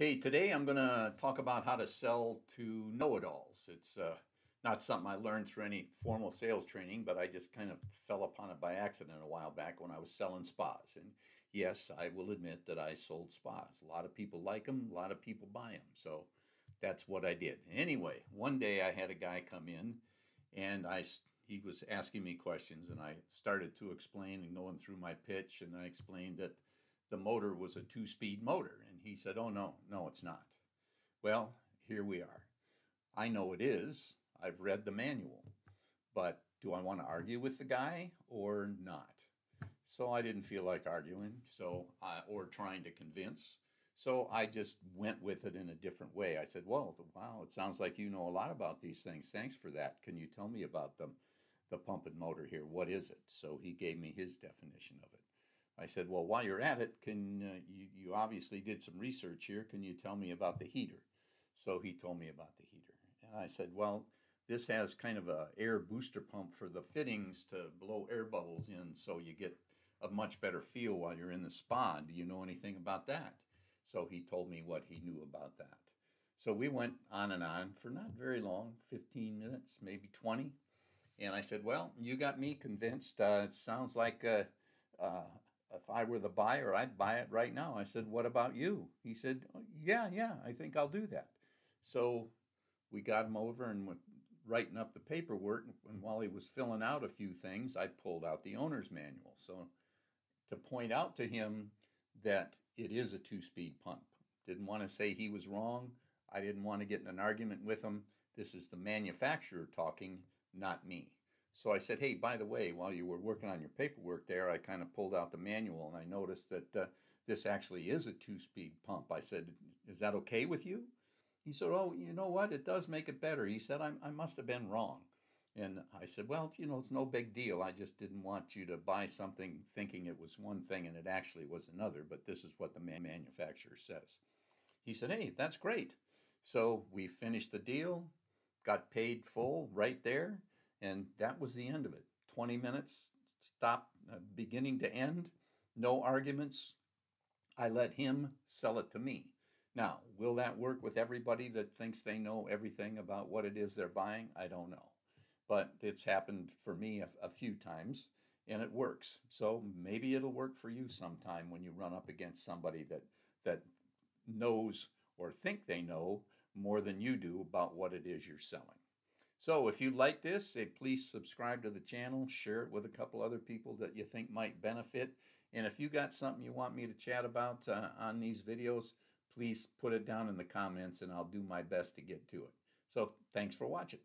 Hey, today I'm going to talk about how to sell to know-it-alls. It's uh, not something I learned through any formal sales training, but I just kind of fell upon it by accident a while back when I was selling spas. And yes, I will admit that I sold spas. A lot of people like them, a lot of people buy them. So that's what I did. Anyway, one day I had a guy come in and I he was asking me questions and I started to explain and going through my pitch and I explained that the motor was a two-speed motor. And he said, oh, no, no, it's not. Well, here we are. I know it is. I've read the manual. But do I want to argue with the guy or not? So I didn't feel like arguing so I, or trying to convince. So I just went with it in a different way. I said, well, wow, it sounds like you know a lot about these things. Thanks for that. Can you tell me about them? The pump and motor here. What is it? So he gave me his definition of it. I said, well, while you're at it, can uh, you, you obviously did some research here. Can you tell me about the heater? So he told me about the heater. And I said, well, this has kind of a air booster pump for the fittings to blow air bubbles in so you get a much better feel while you're in the spa. Do you know anything about that? So he told me what he knew about that. So we went on and on for not very long, 15 minutes, maybe 20. And I said, well, you got me convinced. Uh, it sounds like uh, uh, if I were the buyer, I'd buy it right now. I said, What about you? He said, Yeah, yeah, I think I'll do that. So we got him over and went writing up the paperwork. And while he was filling out a few things, I pulled out the owner's manual. So to point out to him that it is a two speed pump. Didn't want to say he was wrong. I didn't want to get in an argument with him. This is the manufacturer talking, not me. So I said, hey, by the way, while you were working on your paperwork there, I kind of pulled out the manual and I noticed that uh, this actually is a two-speed pump. I said, is that okay with you? He said, oh, you know what? It does make it better. He said, I, I must have been wrong. And I said, well, you know, it's no big deal. I just didn't want you to buy something thinking it was one thing and it actually was another, but this is what the manufacturer says. He said, hey, that's great. So we finished the deal, got paid full right there. And that was the end of it. 20 minutes, stop, uh, beginning to end, no arguments. I let him sell it to me. Now, will that work with everybody that thinks they know everything about what it is they're buying? I don't know. But it's happened for me a, a few times and it works. So maybe it'll work for you sometime when you run up against somebody that that knows or think they know more than you do about what it is you're selling. So if you like this, please subscribe to the channel, share it with a couple other people that you think might benefit. And if you got something you want me to chat about uh, on these videos, please put it down in the comments and I'll do my best to get to it. So thanks for watching.